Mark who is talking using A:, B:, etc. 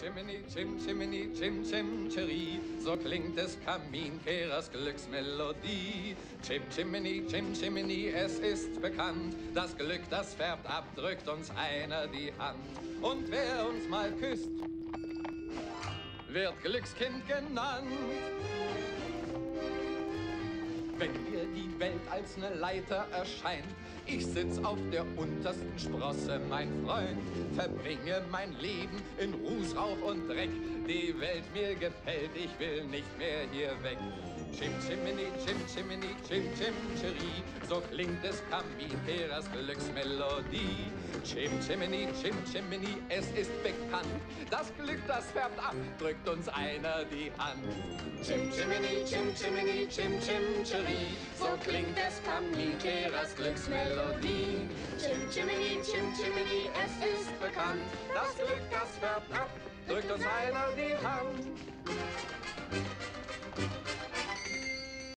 A: Chimney, Chim, Chimney, Chim, Chim, Cherry. So klingt des Kaminkehrers Glücksmelodie. Chim, Chimney, Chim, Chimney, es ist bekannt. Das Glück, das färbt ab, drückt uns einer die Hand. Und wer uns mal küsst, wird Glückskind genannt. Wenn dir die Welt als ne Leiter erscheint, ich sitz auf der untersten Sprosse, mein Freund, verbringe mein Leben in Rußrauch und Dreck. Die Welt mir gefällt, ich will nicht mehr hier weg. Chim Chimini, Chim Chimini, Chim Chim Chiri, so klingt es Kaminkehrers Glücksmelodie. Chim Chimini, Chim Chimini, es ist bekannt, das Glück, das färbt ab, drückt uns einer die Hand. Chim Chimini, Chim Chimini, Chim Chim Chiri, so klingt es Kaminkehrers Glücksmelodie. Chim Chimini, Chim Chimini, es ist bekannt, das Glück, das färbt ab, drückt uns einer die Hand.